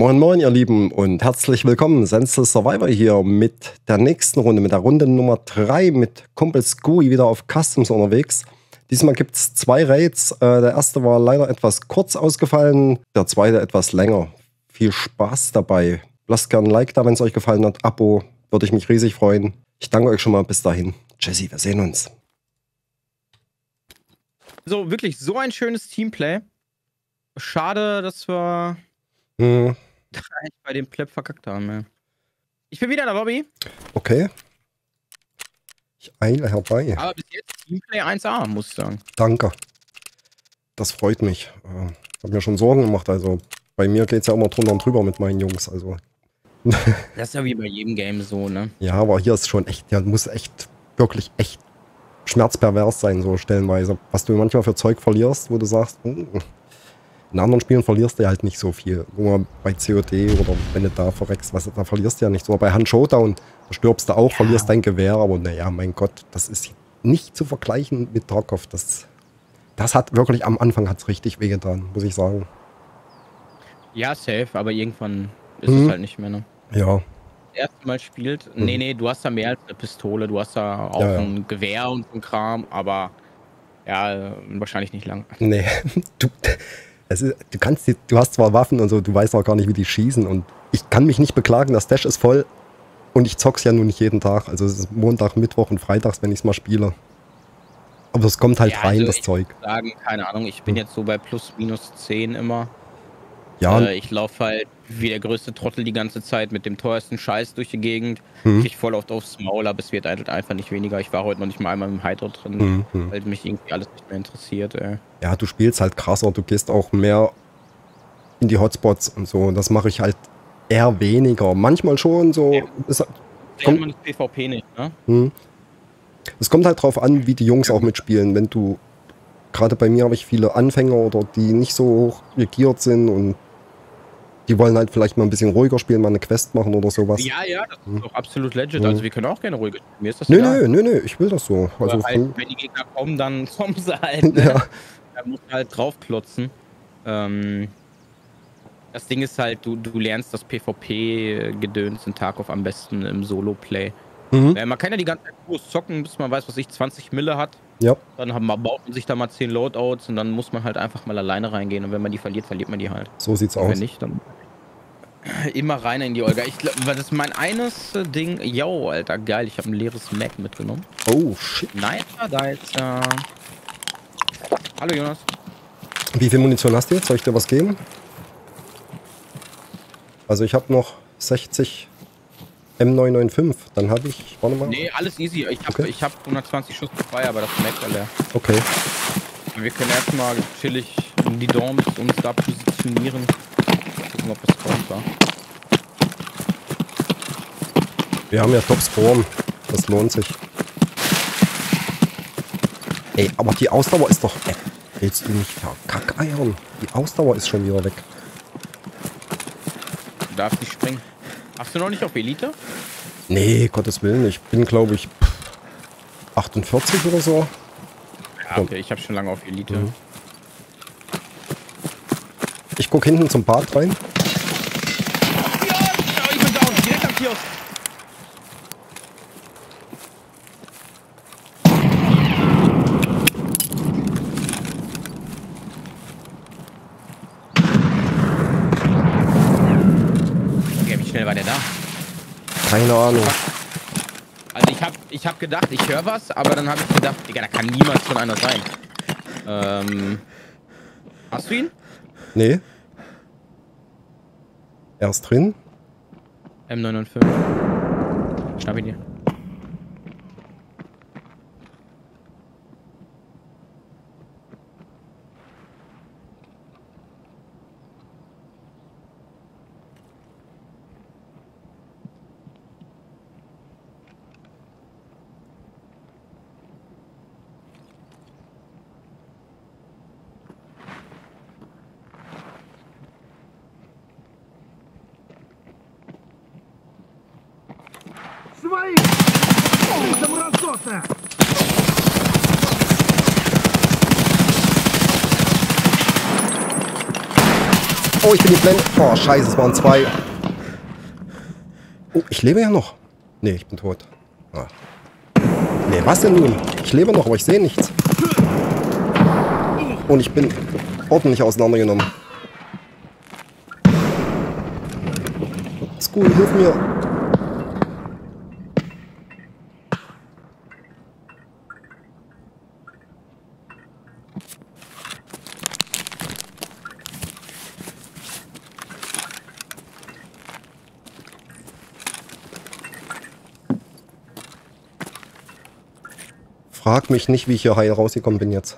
Moin Moin ihr Lieben und herzlich willkommen, Sense Survivor hier mit der nächsten Runde, mit der Runde Nummer 3 mit Kumpel Scooey wieder auf Customs unterwegs. Diesmal gibt es zwei Raids, äh, der erste war leider etwas kurz ausgefallen, der zweite etwas länger. Viel Spaß dabei. Lasst gerne ein Like da, wenn es euch gefallen hat, Abo, würde ich mich riesig freuen. Ich danke euch schon mal bis dahin. Jesse, wir sehen uns. So, wirklich so ein schönes Teamplay. Schade, dass wir Hm, bei dem Pleb verkackt haben. Ja. Ich bin wieder in der Lobby, okay. Ich eile herbei. aber bis jetzt Teamplay 1A, muss ich sagen. Danke. Das freut mich. Äh, habe mir schon Sorgen gemacht. Also bei mir geht es ja immer drunter und drüber mit meinen Jungs. Also Das ist ja wie bei jedem Game so, ne? ja, aber hier ist schon echt, ja, muss echt, wirklich echt schmerzpervers sein, so stellenweise. Was du manchmal für Zeug verlierst, wo du sagst, "Mm." In anderen Spielen verlierst du halt nicht so viel. Guck mal, bei COD oder wenn du da verreckst, was, da verlierst du ja nicht so. Aber bei Hand Showdown, da stirbst du auch, verlierst dein Gewehr, aber naja, mein Gott, das ist nicht zu vergleichen mit Tarkov. Das, das hat wirklich am Anfang hat's richtig wehgetan, muss ich sagen. Ja, safe, aber irgendwann ist Mhm. es halt nicht mehr, ne? Ja, Das erste Mal spielt, nee, nee, du hast da mehr als eine Pistole, du hast da auch Mhm. Ja, ja. ein Gewehr und so ein Kram, aber ja, wahrscheinlich nicht lang. Nee, du, es ist, du kannst die, du hast zwar Waffen und so, du weißt auch gar nicht, wie die schießen und ich kann mich nicht beklagen, das Dash ist voll und ich zock's ja nun nicht jeden Tag. Also es ist Montag, Mittwoch und Freitags, wenn ich's mal spiele. Aber es kommt halt Ja, rein, also das ich Zeug. Sagen, keine Ahnung, ich bin jetzt so bei plus minus 10 immer. Ja, Äh, ich laufe halt wie der größte Trottel die ganze Zeit mit dem teuersten Scheiß durch die Gegend. Mhm. Krieg voll oft aufs Maul, aber es wird halt einfach nicht weniger. Ich war heute noch nicht mal einmal im Hideout drin, mhm, mhm. weil mich irgendwie alles nicht mehr interessiert. Ey. ja, du spielst halt krasser, du gehst auch mehr in die Hotspots und so. Das mache ich halt eher weniger. Manchmal schon so. Ja. Es, Kommt- man das PvP nicht, ne? Hm. Es kommt halt drauf an, wie die Jungs auch mitspielen. Wenn du, gerade bei mir habe ich viele Anfänger oder die nicht so hoch regiert sind und die wollen halt vielleicht mal ein bisschen ruhiger spielen, mal eine Quest machen oder sowas. Ja, ja, das Mhm. ist auch absolut legit. Mhm. Also wir können auch gerne ruhig spielen. Mir ist das Nö, egal. nö, nö, nö, ich will das so. Aber Also, halt, wenn die Gegner kommen, dann kommen sie halt. Ne? ja, Da musst du halt draufklotzen. Ähm, das Ding ist halt, du, du lernst das PvP-Gedöns in Tarkov am besten im Solo-Play. mhm. Äh, man kann ja die ganze Zeit zocken, bis man weiß, was ich 20 Mille hat. Ja, Dann haben, baut man sich da mal 10 Loadouts und dann muss man halt einfach mal alleine reingehen. Und wenn man die verliert, verliert man die halt. so sieht's Und aus. wenn nicht, dann immer rein in die Olga. Ich glaube, das ist mein eines äh, Ding. Yo, Alter, geil. Ich habe ein leeres Mac mitgenommen. Oh, shit. Nice, da jetzt. Äh... Hallo Jonas. Wie viel Munition hast du jetzt? Soll ich dir was geben? Also ich habe noch 60 M995. Dann habe ich, warte mal. Nee, alles easy. Ich habe Okay. ich hab 120 Schuss frei, aber das Mac war leer. Okay. Wir können erstmal chillig in die Dorms uns da positionieren. Gucken, ob das kommt, wa? Wir haben ja Top Spawn. Das lohnt sich. Ey, aber die Ausdauer ist doch. Ey, willst du nicht verkackeiern? Die Ausdauer ist schon wieder weg. Du darfst nicht springen. Hast du noch nicht auf Elite? Nee, Gottes Willen. Ich bin, glaube ich, 48 oder so. Ja, okay, ich habe schon lange auf Elite. Mhm. Ich guck hinten zum Bad rein. Ja, ich bin down, direkt am Kiosk. Okay, wie schnell war der da? Keine Ahnung. Also ich hab, ich hab gedacht, ich höre was, aber dann habe ich gedacht, Digga, da kann niemals schon einer sein. Ähm, hast du ihn? Nee. Er ist drin. M995. Schnapp ihn dir. Oh, ich bin geblendet. Oh, scheiße, es waren zwei. Oh, ich lebe ja noch. Nee, ich bin tot. Ah. Nee, was denn nun? Ich lebe noch, aber ich sehe nichts. Und ich bin ordentlich auseinandergenommen. School, hilf mir. Frag mich nicht, wie ich hier heil rausgekommen bin jetzt.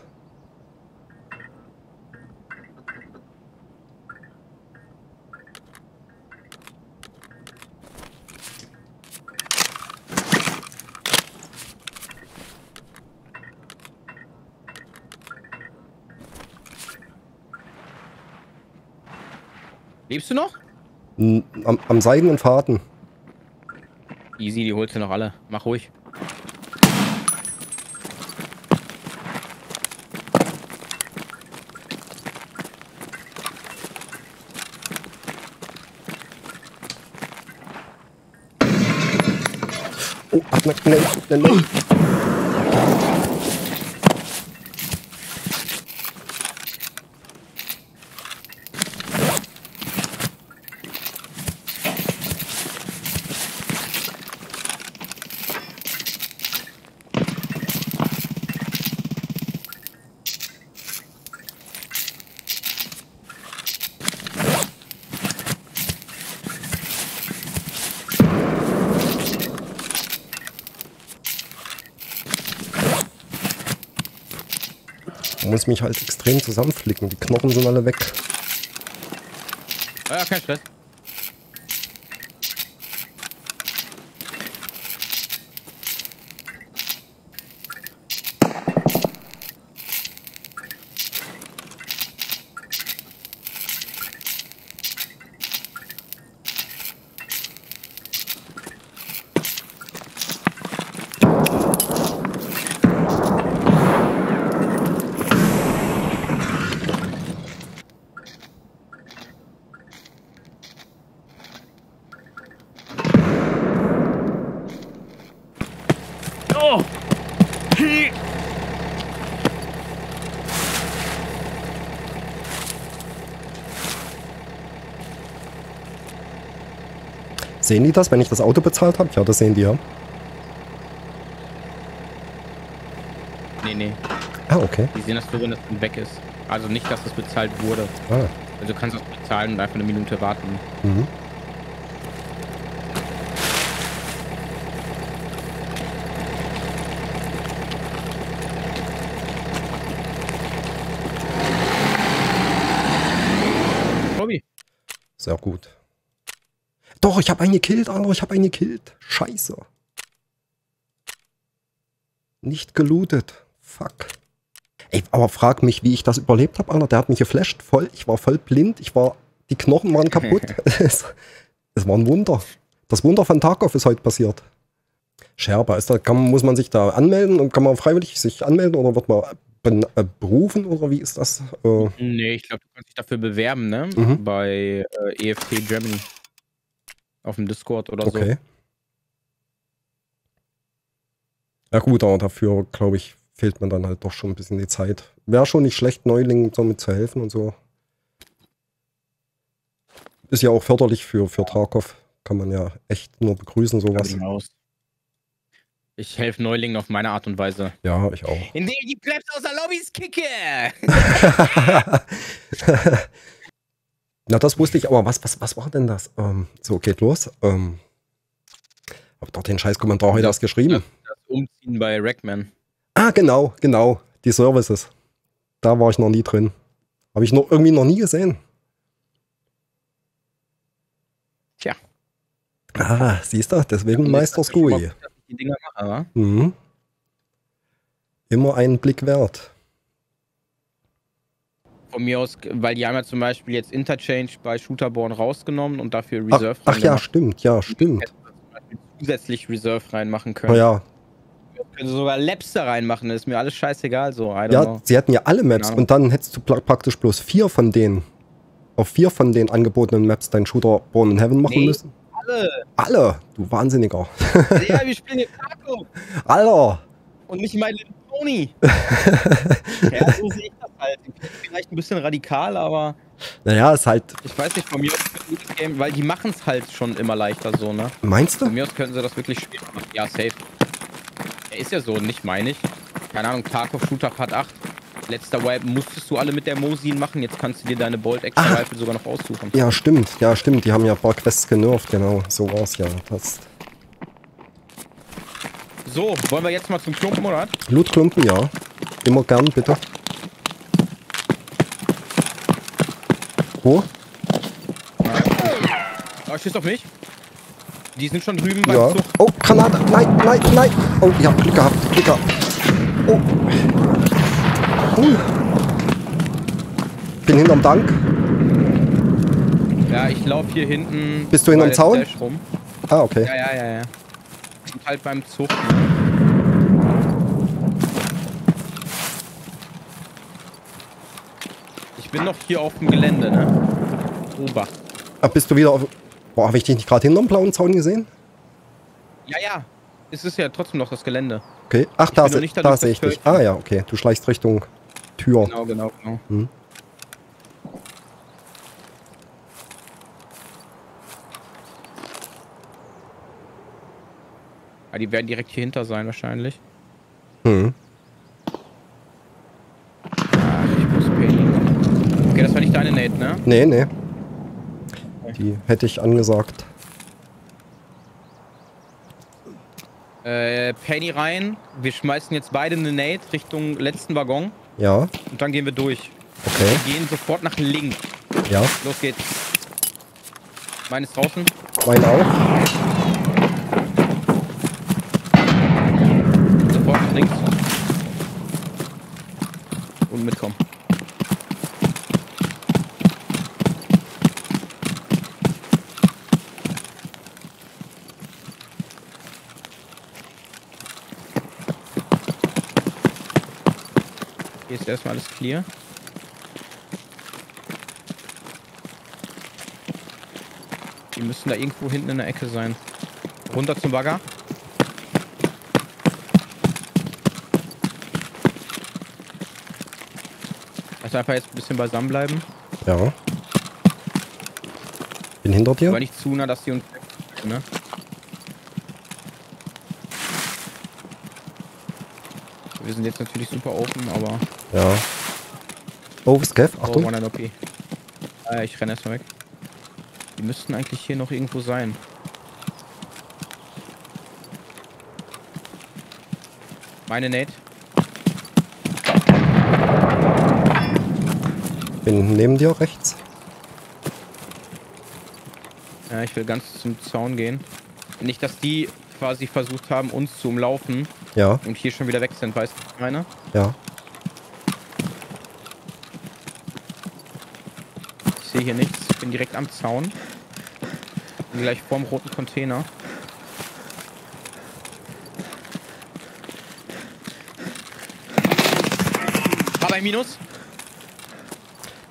Lebst du noch? Am, am seidenen Faden. Easy, die holst du noch alle. Mach ruhig. Oh, ach, ne, ne, ne, muss mich halt extrem zusammenflicken. Die Knochen sind alle weg. Ja, kein Stress. Oh! He! Sehen die das, wenn ich das Auto bezahlt habe? Ja, das sehen die ja. Nee, nee. Ah, okay. Die sehen das nur, wenn das weg ist. Also nicht, dass das bezahlt wurde. Ah. Also du kannst das bezahlen und einfach eine Minute warten. Mhm. Bobby. Sehr gut. Doch, ich habe einen gekillt, Alter. Ich habe einen gekillt. Scheiße. Nicht gelootet. Fuck. Ey, aber frag mich, wie ich das überlebt habe, Alter. Der hat mich geflasht. Voll. Ich war voll blind. Ich war. Die Knochen waren kaputt. es, es war ein Wunder. Das Wunder von Tarkov ist heute passiert. Scherber, ist da, kann, muss man sich da anmelden und kann man freiwillig sich anmelden oder wird man ben, äh, berufen oder wie ist das? Äh, Nee, ich glaube, du kannst dich dafür bewerben, ne? Mhm. Bei äh, EFT Germany. Auf dem Discord oder Okay. Ja gut, aber dafür, glaube ich, fehlt mir dann halt doch schon ein bisschen die Zeit. Wäre schon nicht schlecht, Neulingen somit zu helfen und so. Ist ja auch förderlich für, für Tarkov. Kann man ja echt nur begrüßen, so. sowas. Hinaus. Ich helfe Neulingen auf meine Art und Weise. Ja, ich auch. Indem ich die Plebs aus der Lobbys kicke! Na, das wusste ich, aber was, was, was war denn das? Ähm, so, geht los. Ähm, hab doch den scheiß Kommentar heute erst geschrieben. Das Umziehen bei Rackman. Ah, genau, genau. Die Services. Da war ich noch nie drin. Habe ich noch irgendwie noch nie gesehen. Tja. Ah, siehst du, deswegen Meister Dinger mache, wa? Mhm. Immer einen Blick wert. Von mir aus, weil die haben ja zum Beispiel jetzt Interchange bei Shooterborn rausgenommen und dafür Ach, Reserve ach ja, reingemacht. stimmt, ja, stimmt. Zusätzlich Reserve reinmachen können. ja, Können sie sogar Labs da reinmachen, ist mir alles scheißegal so. Ja, know. sie hatten ja alle Maps und dann hättest du praktisch bloß vier von denen. auf vier von den angebotenen Maps deinen Shooter Born in Heaven machen Nee. müssen? Alle. Alle, du Wahnsinniger. Ja, wir spielen jetzt Taco. Alter, Und nicht My Ja, so sehe ich das halt. Vielleicht ein bisschen radikal, aber naja, ist halt, ich weiß nicht, von mir aus Game, weil die machen es halt schon immer leichter so, ne? meinst Von du? mir aus könnten sie das wirklich schwer machen. Ja, safe. Er ist ja so, nicht meine ich. Keine Ahnung, Tarkov Shooter Part 8. Letzter Wipe musstest du alle mit der Mosin machen. Jetzt kannst du dir deine Bolt Extra Ah. Rifle sogar noch aussuchen. Ja, stimmt, ja, stimmt, die haben ja ein paar Quests genervt, genau, so war's ja. Das So, wollen wir jetzt mal zum Klumpen, oder? Lootklumpen, ja. Immer gern, bitte. Wo? Oh, schießt auf mich. Die sind schon drüben beim Ja. Zug. Oh, Granate. Nein, nein, nein. Oh, ich hab Glück gehabt. Glück gehabt. Oh. Uh. Bin hinterm Dank. Ja, ich laufe hier hinten. Bist du hinterm Zaun? Ah, okay. Ja, ja, ja, ja. Und halt beim Zug. Ich bin noch hier auf dem Gelände, ne? Ober. Ah, bist du wieder auf... Boah, habe ich dich nicht gerade hinterm blauen Zaun gesehen? Ja, ja. Es ist ja trotzdem noch das Gelände. Okay. Ach, da, bin noch se da da sehe ich dich. Ah ja, okay. Du schleichst Richtung Tür. Genau, genau, genau. Hm. Ja, die werden direkt hier hinter sein wahrscheinlich. Hm. Ach, ich muss Penny. Okay, das war nicht deine Nate, ne? Nee, nee. Die hätte ich angesagt. Äh, Penny rein. Wir schmeißen jetzt beide eine Nate Richtung letzten Waggon. Ja, Und dann gehen wir durch. okay. Wir gehen sofort nach links. Ja, Los geht's. Meines draußen. mein auch. Sofort nach links. Und mitkommen. Hier ist erstmal alles clear. Die müssen da irgendwo hinten in der Ecke sein. Runter zum Bagger. Also einfach jetzt ein bisschen beisammen bleiben. Ja. Bin hinter dir. Aber nicht zu nah, dass die uns. Ne? Wir sind jetzt natürlich super open, aber. Ja. Oh, Scav, Oh, Achtung. one OP. Ah, ja, ich renne erstmal weg. Die müssten eigentlich hier noch irgendwo sein. Meine Nate. Bin neben dir rechts. Ja, ich will ganz zum Zaun gehen. Nicht, dass die quasi versucht haben, uns zu umlaufen Ja, und hier schon wieder weg sind, weißt du, meine? ja. Ich sehe hier nichts. Ich bin direkt am Zaun. Bin gleich vorm roten Container. Minus?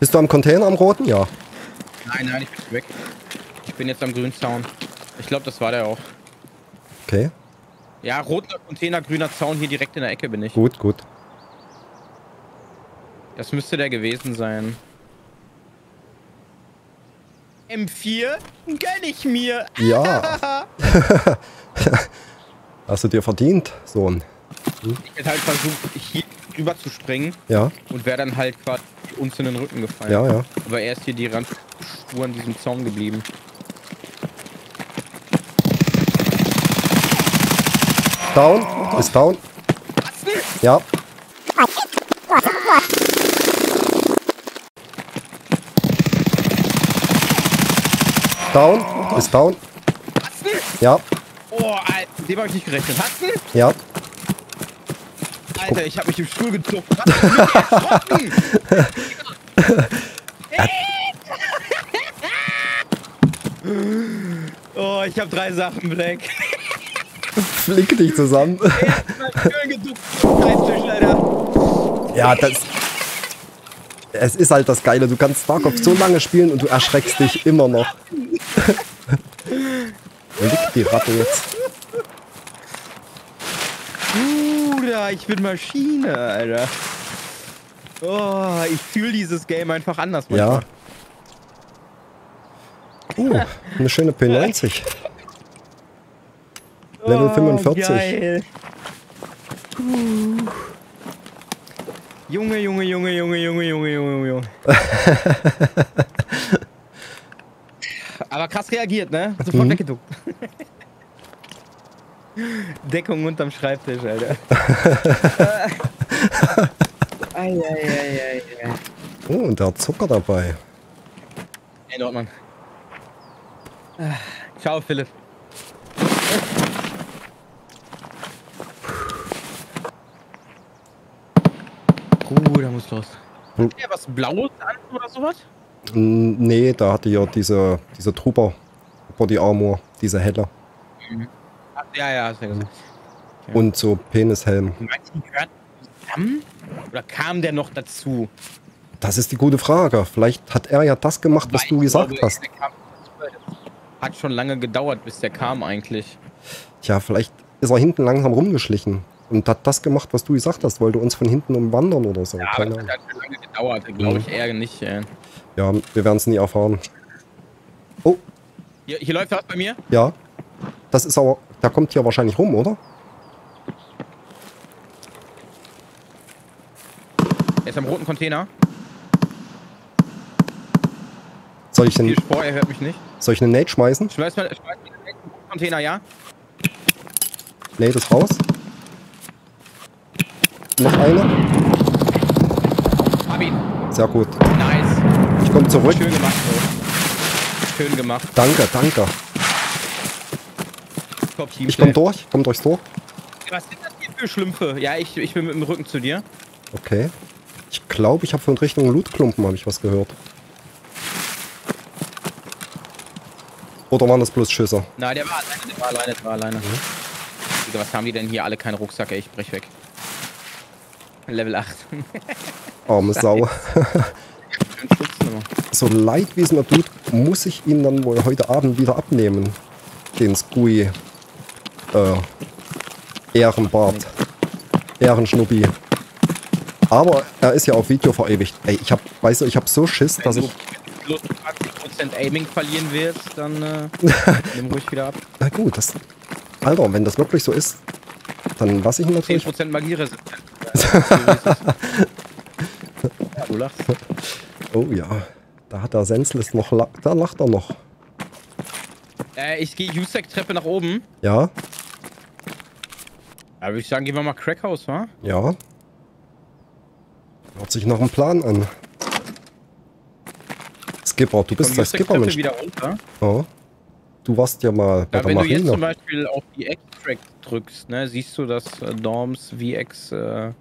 Bist du am Container am roten? Ja. Nein, nein, ich bin weg. Ich bin jetzt am grünen Zaun. Ich glaube, das war der auch. Okay. Ja, roter Container, grüner Zaun, hier direkt in der Ecke bin ich. Gut, gut. Das müsste der gewesen sein. M4 gönn ich mir. Ja. Hast du dir verdient, Sohn. Ich hätte halt versucht, hier rüber zu springen Ja, und wäre dann halt quasi uns in den Rücken gefallen. ja, ja. Aber er ist hier die Randspur an diesem Zaun geblieben. Down. Ist down. Ja. Down. Ist down. Ja, Oh, Alter, dem habe ich nicht gerechnet. Hast du? ja. Alter, ich habe mich im Stuhl gezuckt. Was? Oh, ich habe drei Sachen, Black. Flick dich zusammen. Ja, das. Es ist halt das Geile, du kannst Starcraft so lange spielen und du erschreckst dich immer noch. Liegt die Ratte jetzt? Bruder, ich bin Maschine, Alter. Oh, ich fühle dieses Game einfach anders Ja. Uh, eine schöne P90. Level 45. Oh, Geil. Uh. Junge, Junge, Junge, Junge, Junge, Junge, Junge, Junge. Aber krass reagiert, ne? Sofort Mhm. weggeduckt. Deckung unterm Schreibtisch, Alter. Eieieiei. Oh, und der hat Zucker dabei. Ordnung. Ah, Ciao, Philipp. Uh, da muss los. Hm. Hat der was Blaues an oder sowas? Nee, da hatte ja diese, diese Trooper Body Armor, diese helle. Ah, Ja, ja, hast du ja gesagt. Ja. Und so Penishelm. Die gehören zusammen? Oder kam der noch dazu? Das ist die gute Frage. Vielleicht hat er ja das gemacht, was Weil du gesagt glaube, hast. Hat schon lange gedauert, bis der kam eigentlich. Tja, vielleicht ist er hinten langsam rumgeschlichen und hat das gemacht, was du gesagt hast. Wollte uns von hinten umwandern oder so. Ja, aber Keine das hat schon lange gedauert. Glaube Mhm. ich eher nicht. Ey. Ja, wir werden es nie erfahren. Oh, Hier, hier läuft was bei mir. ja. Das ist aber, der kommt hier wahrscheinlich rum, oder? Er ist am roten Container. Soll ich den, vor, er hört mich nicht. soll ich einen Nate schmeißen? Schmeiß mal, schmeiß mal den roten Container, ja? Nate ist raus. Noch einer. Hab ihn. Sehr gut. Nice. Ich komme zurück. Schön gemacht, Bro. Schön gemacht. Danke, danke. Team. Ich komme durch. Komm durchs Tor. Was sind das hier für Schlümpfe? Ja, ich, ich bin mit dem Rücken zu dir. Okay. Ich glaube, ich habe von Richtung Lootklumpen habe ich was gehört. Oder waren das bloß Schüsse? Nein, der war alleine, der war alleine, der war alleine. Digga, was haben die denn hier alle? Kein Rucksack, ey, ich brech weg. Level 8. Arme Sau. So leid wie es mir tut, muss ich ihn dann wohl heute Abend wieder abnehmen. Den Skui. Äh, Ehrenbart. Ehrenschnuppi. Aber er ist ja auf Video verewigt. Ey, ich hab, weißt du, ich hab so Schiss, dass Wenn ich. du plus 20% Aiming verlieren wirst, dann äh, nimm ruhig wieder ab. Na gut, das. Alter, wenn das wirklich so ist, dann lasse ich ihn natürlich. 10% Magieresistenz. Ja, du lachst. Oh ja. Da hat der Senslist noch. Da lacht er noch. Äh, ich gehe USEC-Treppe nach oben. Ja, Da würde ich sagen, gehen wir mal Crackhouse, wa? ja. Hört sich nach einem Plan an. Skipper, du bist der USEC-Treppe Skipper-Mensch. wieder runter. Ja. Du warst ja mal bei Ja, wenn du jetzt zum Marine. Beispiel auf die Extract drückst, ne, siehst du, dass äh, Dorms VX äh,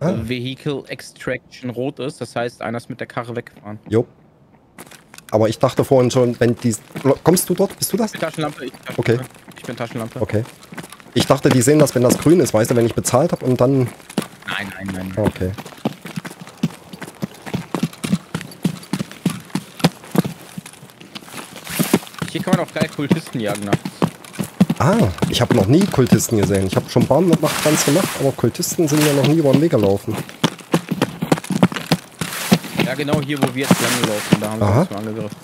Ah, Vehicle Extraction rot ist. Das heißt, einer ist mit der Karre weggefahren. jo. Aber ich dachte vorhin schon, wenn die... Kommst du dort? Bist du das? Ich bin Taschenlampe. Ich Okay. Ich bin Taschenlampe. Okay. Ich dachte, die sehen das, wenn das grün ist, weißt du, wenn ich bezahlt habe und dann... Nein, nein, nein. Ah, Okay. Hier kann man auch geil Kultisten jagen nachts. Ah, ich habe noch nie Kultisten gesehen. Ich habe schon Bahn und Nacht ganz gemacht, aber Kultisten sind mir noch nie über den Weg gelaufen. Ja, genau hier, wo wir jetzt langlaufen. Da haben wir Aha. uns mal angegriffen.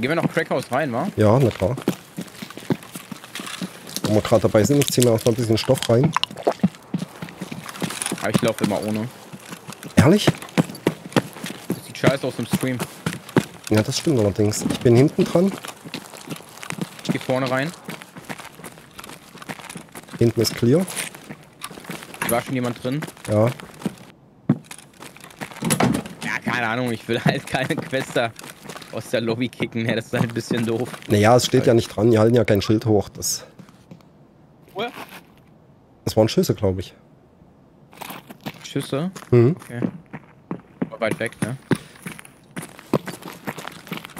Gehen wir noch Crackhouse rein, wa? Ja, na klar. Wo wir gerade dabei sind, ich ziehe mir erstmal ein bisschen Stoff rein. Aber ich laufe immer ohne. Ehrlich? Das sieht scheiße aus im Stream. Ja, das stimmt allerdings. Ich bin hinten dran. Ich gehe vorne rein. Hinten ist clear. War schon jemand drin? Ja. Ja, keine Ahnung. Ich will halt keine Quester aus der Lobby kicken. Ja, das ist halt ein bisschen doof. Naja, es steht ja nicht dran. Die halten ja kein Schild hoch. Das, das waren Schüsse, glaube ich. Schüsse? Mhm. Okay. War weit weg, ne?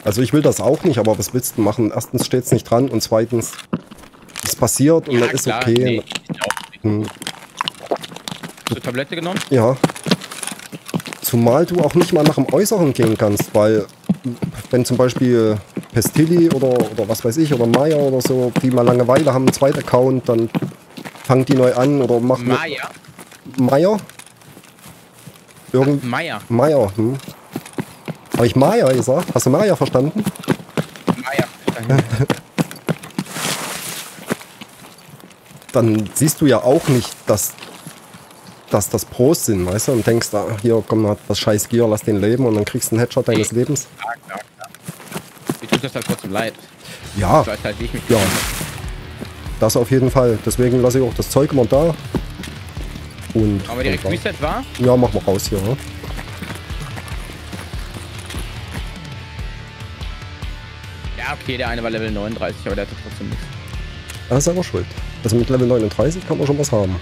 Also ich will das auch nicht, aber was willst du machen? Erstens steht es nicht dran und zweitens es passiert und dann ist okay. Nee, ich. Hm. Hast du Tablette genommen? Ja, Zumal du auch nicht mal nach dem Äußeren gehen kannst, weil wenn zum Beispiel Pestilli oder, oder was weiß ich, oder Maya oder so, die mal Langeweile haben, einen zweiten Account, dann fangen die neu an oder machen... Maya. Maya? Irgend... Maya. Maya, hm. Habe ich Maya gesagt? Hast du Maya verstanden? Maya. Dann siehst du ja auch nicht, dass, dass das Pros sind, weißt du? Und denkst, ah, hier, komm, hat das scheiß Gear, lass den leben und dann kriegst du einen Headshot deines Lebens. klar, klar, klar. Mir tut das halt trotzdem leid. Ja, Ich weiß halt, wie ich mich ja. Das auf jeden Fall. Deswegen lasse ich auch das Zeug immer da. Und. Aber direkt Reset war? Ja, mach mal raus hier. Ne? Ja, okay, der eine war Level 39, aber der hatte trotzdem nichts. Das ist aber schuld. Also mit Level 39 kann man schon was haben.